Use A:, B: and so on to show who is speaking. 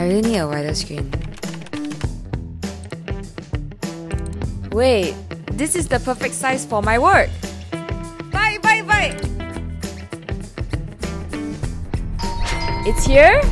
A: I really need a wider screen. Wait, this is the perfect size for my work. Bye, bye, bye. It's here?